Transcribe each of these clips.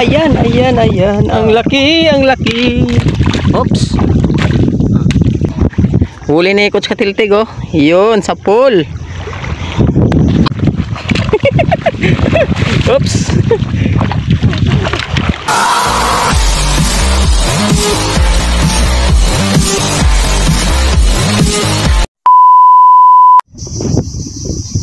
Ayan, ayan, ayan. Ang laki, ang laki. Oops. Huli ni Coach Katiltig oh. Yun, sa pool. Oops.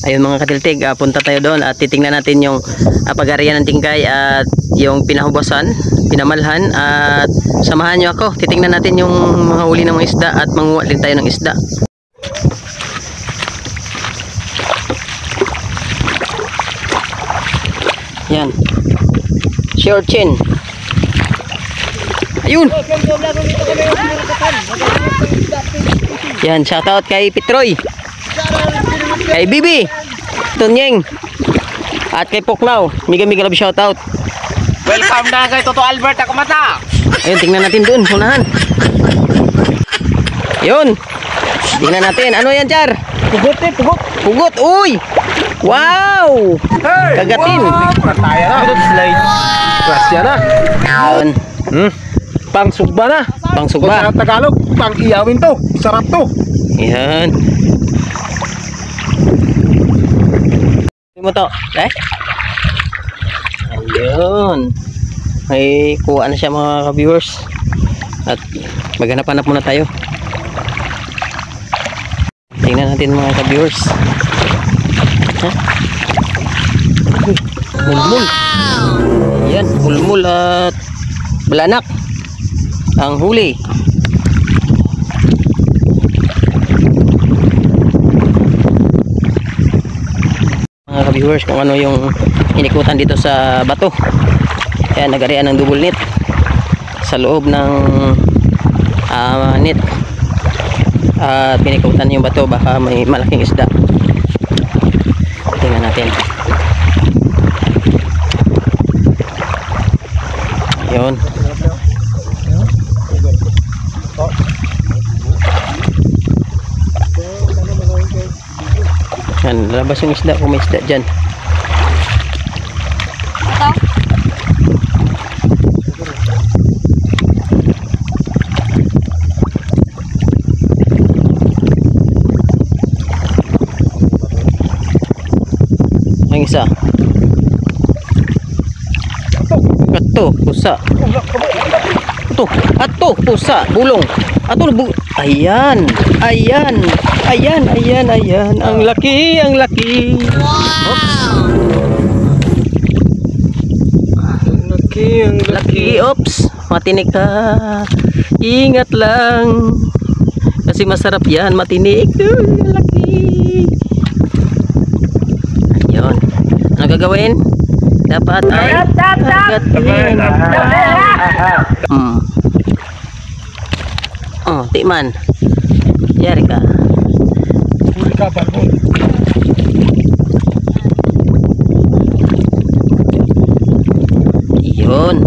Ayun mga katiltig, ah, punta tayo doon at titingnan natin yung uh, pag-arian ng tingkay at yung pinahubasan, pinamalhan at samahan nyo ako. Titingnan natin yung mga huli ng mga isda at manguha din tayo ng isda. Yan. Short chin. Ayun. Yan, shoutout kay Pitroy. Kay Bibi. Tunyeng. At kay Poknaw. Miga miga love shoutout. Welcome na kay Toto Albert ako mata. Ayun, tingnan natin doon, unahan. Yun. Tingnan natin. Ano yan, Char? Pugot eh, pugot. Pugot. Uy! Wow! Kagatin. Pataya na. Pugot slide. Klasya na. Yun. Hmm. Pang sugba na. Pang Kung sugba. sa Tagalog, pang iyawin to. Sarap to. Yan. Mo to. Eh? Ayun. May kuha na siya mga ka-viewers. At maghanap-hanap muna tayo. Tingnan natin mga ka-viewers. Ha? Mulmul. Yan, mulmul at balanak. Ang huli. Mga ka-viewers kung ano yung inikutan dito sa bato. Kaya nagarian ng double net sa loob ng ah, net. At pinikutan yung bato baka may malaking isda. Tingnan natin. Yun yan labas yung isda kung may isda dyan ang isa ato pusa ato ato pusa bulong. Ato bu ayan ayan ayan ayan ayan. Ang laki ang laki. Laki ang laki. Ops matinik ka. Ingat lang. Kasi masarap yan matinik. Ang laki. Ayun ano gagawin dapat ay agatin hmm. oh tikman. Yari ka. Uy ka, balbon. Yun.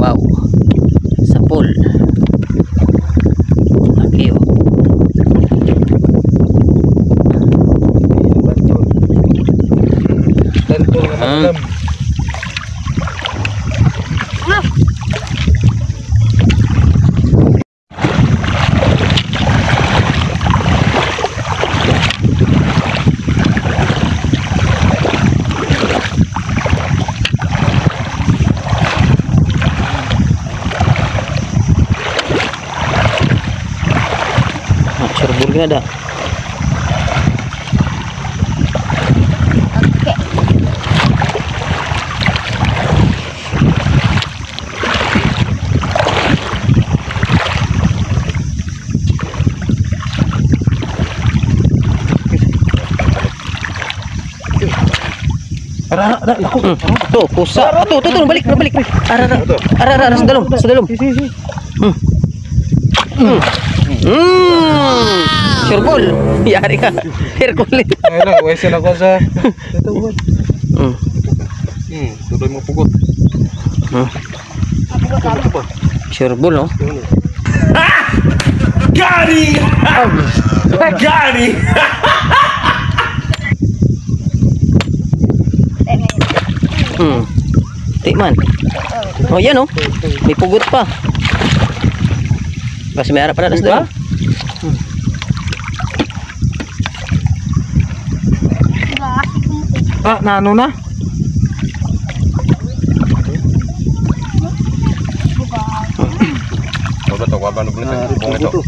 Wow. Sa pool. Laki oh. Tentong na Hmm. malam. Ah, Surbul ka ada. Ara, ara, ako. Hmm. Tuh, pusa. Ah, tuh, tuh, tuh, balik, balik. Ara, ara. Ara, ara, ara, sa dalom, sa dalom. Si, si, si. Hmm. Hmm. Hmm. Surbul. Yari ka. Hercules. Ayun na, wesin ako sa... Ito, what? Hmm. Hmm, tuloy mo pugot. Hmm. Ito pa. Surbul, no? Gary! Gary! Hmm. Tikman. Oh, yan oh. May pugot pa. Kasi may harap pa na Diba? Ah, naano na? To, no Ah, ito.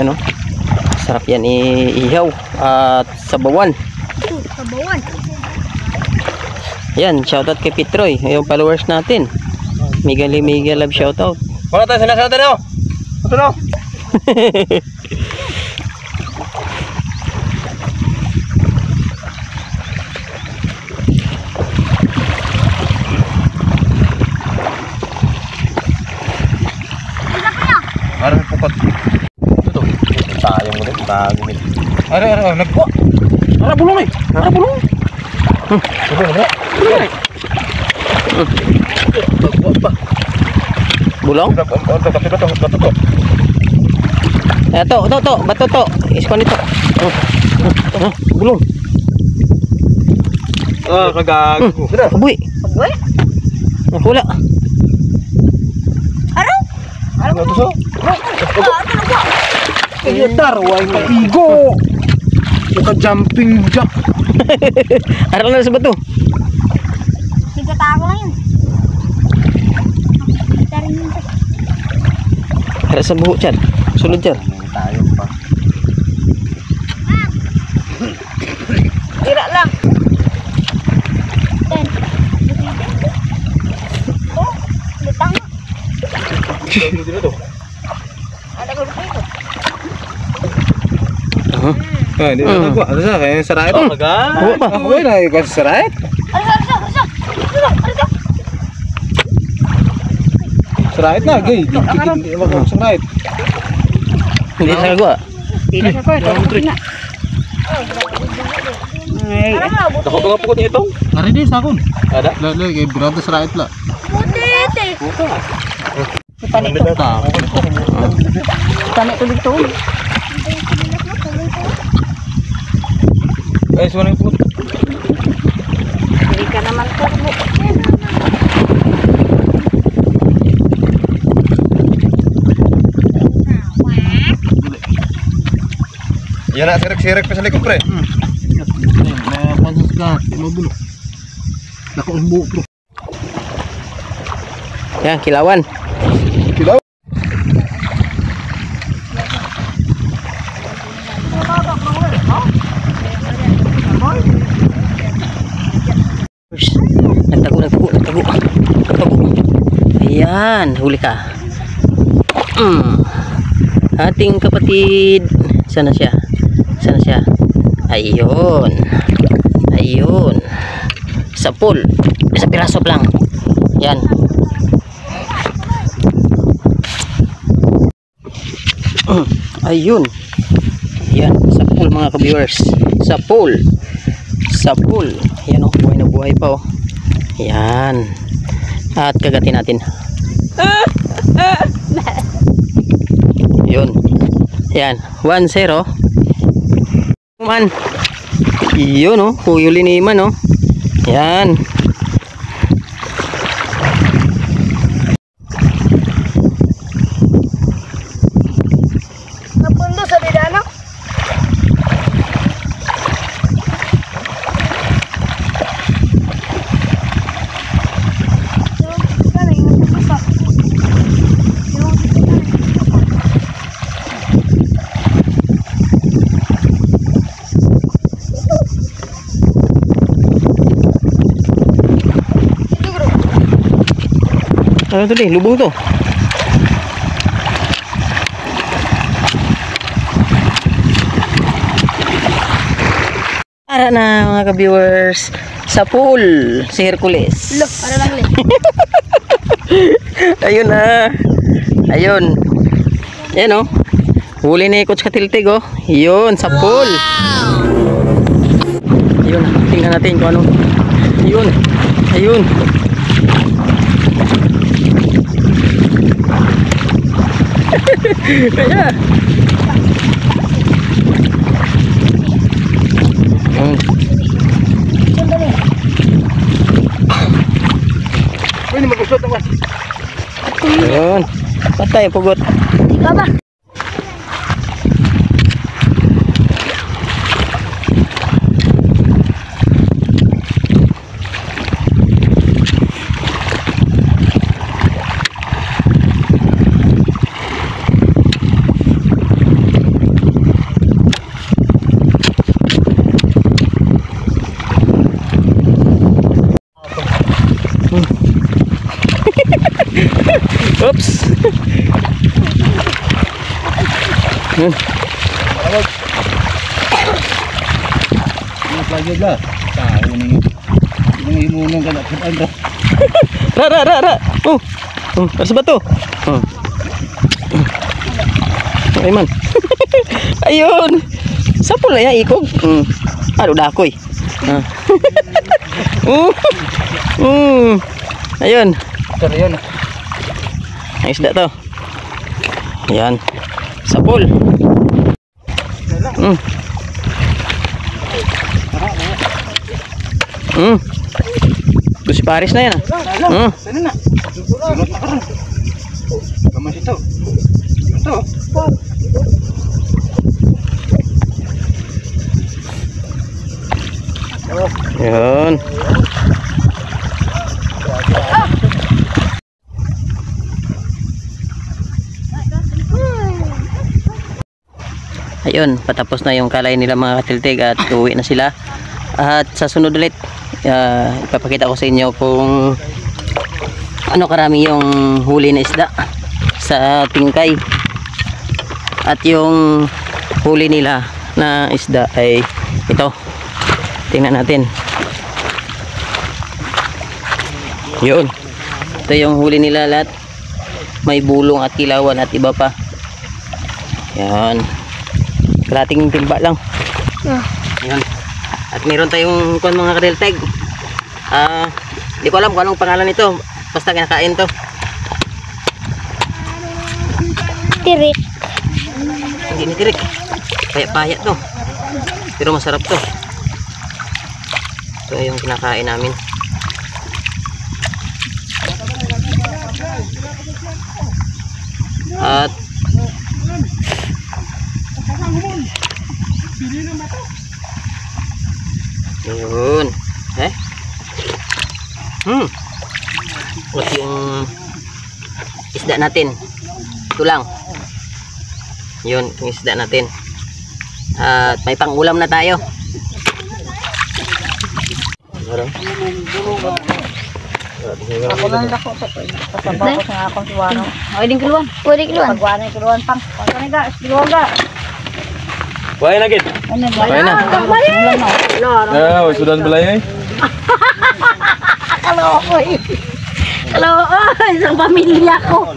Ano? Sarap yan iihaw at sabawan. Sabawan. Yan, shoutout kay Pitroy, yung followers natin. Miguel Miguel love shoutout. Wala tayo sana sana tayo. Ito no. Ara may pukot. Ito. Sayang mo din. Bago. Are, are, are, nagpo. Ara, bulong eh. Ara, bulong. Bulong na. Bulong? Ito, ito, ito, ito, ito, ito, ito. Eto, to, to, bato to. Isko nito. Oh, oh, oh, bulong. Ah, kagago. Ubuy. Uy, Nakula. araw. Araw Ano to so? Ah, ito na po. Iyo tarway ka igo. Ito jumping jack. Aral na sa bato. Sigata ako lang yun. Aral sa buho, Chad. Sunod. Tayo pa. Tira lang. Ten. Oh, lutang. Dito to. Ada ko dito. Uh-huh. Ah, di na nagpo. Ano sa kaya sarait? Kaga. Buwa pa. Ako na yung sarait. Sarait na, gay. Sarait. Hindi sa kagawa. Tidak sa ko, ito na. Ay, Ako ba nga pukot niya ito? Ari di sakon. Ada. La la kay brother sarait la. butit eh. Panik to. Panik to dito. Eh, suwan yung put. Hindi ka naman ko. Yan na, sirik-sirik pa sa likod pre. Na pansas ka, mabulo. Nako ang buo bro. Yan, kilawan. Kilaw. Ayan, huli ka. Mm. Ating kapatid. Sana siya? Sana siya? Ayun. Ayun. Sa pool. Sa piraso lang. Yan. Ayun. Yan, sa pool mga ka-viewers. Sa pool. Sa pool. Yan oh, buhay na buhay pa oh. Yan. At kagatin natin. Yun. Yan, 1-0. Man. Yun oh, huyuli ni Iman oh. Yan. Ano to di? Lubong to. Para na mga ka-viewers sa pool si Hercules. Lo, para lang li. Ayun na. Ayun. Yan oh. Huli ni Coach Katiltig oh. Yun, sa pool. Ayun, tingnan natin kung ano. Ayun. Ayun. Kaya. Hmm. Pwede mag-usot. Yun. Patay, pugot. Ikaw ba? Oops. Yun. Mas lagi ba? Tao ni. Yung imunong ka na. Ano? Ra, ra, ra, ra. Oh. Oh, para sa bato. Oh. Ay man. Ayun. Sa pula ya ikog. Mm. Aro dakoy. Ah. uh. Mm. Ayun. Pero yun. Ang isda to. Ayan. Sapul. Mm. Mm. Ito si Paris na yan ah. Mm. Kamas ito. Ito. Yun. Ayun, patapos na yung kalay nila mga katiltig at uwi na sila. At sa sunod ulit, ah, ipapakita ko sa inyo kung ano karami yung huli na isda sa tingkay. At yung huli nila na isda ay ito. Tingnan natin. Yun. Ito yung huli nila lahat. May bulong at kilawan at iba pa. Yan. Kalating timba lang. Ah. Yan. At meron tayong kung mga kadelteg. Ah, di ko alam kung anong pangalan nito. Basta kinakain to. Tirik. Hindi ni tirik. Paya-paya to. Pero masarap to. Ito yung kinakain namin. At Yun. Eh? Hmm. At yung isda natin. Ito lang. Yun, yung isda natin. At may pangulam na tayo. Ako lang na ko sa ko sa akong tuwano. Ay, din kiluan. Pwede kiluan. Pagwana yung kiluan pang. Saan ga, kiluan ga. Why na gid? Ano ba? Kaya na. Ah, wala sudan balay eh. Kalooy. Kalooy, isang pamilya ko.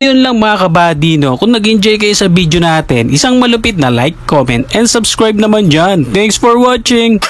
Yun lang mga kabady no. Kung nag-enjoy kayo sa video natin, isang malupit na like, comment, and subscribe naman dyan. Thanks for watching!